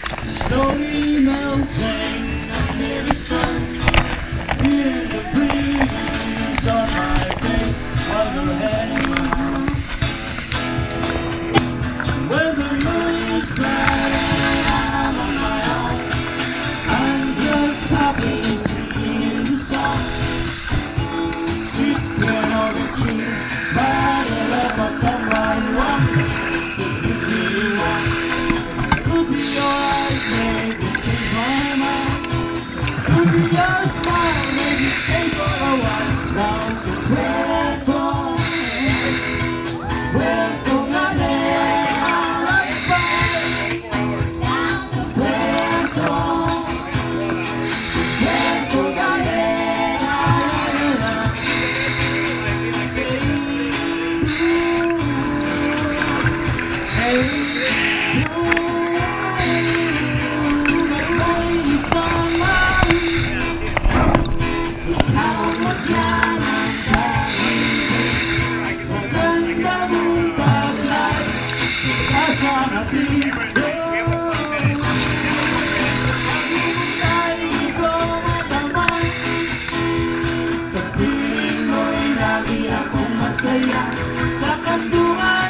Slowly melting under the sun. Feel the breeze on my face overhead. When the moon is shining, I'm on my own. I'm just happy to see the. Sitting on the cheese, bottle of my somebody want your smile, maybe stay for lagi akong masaya sa kanduan.